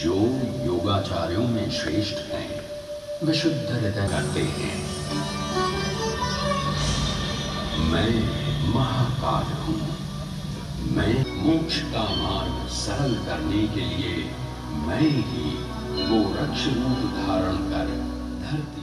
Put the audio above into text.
जो योगाचार्यों में श्रेष्ठ हैं वे शुद्ध हृदय करते हैं। मैं महाकाल हूँ। मैं मोक्ष का मार्ग सरल करने के लिए मैं ही वो रक्ष रूप धारण कर धरती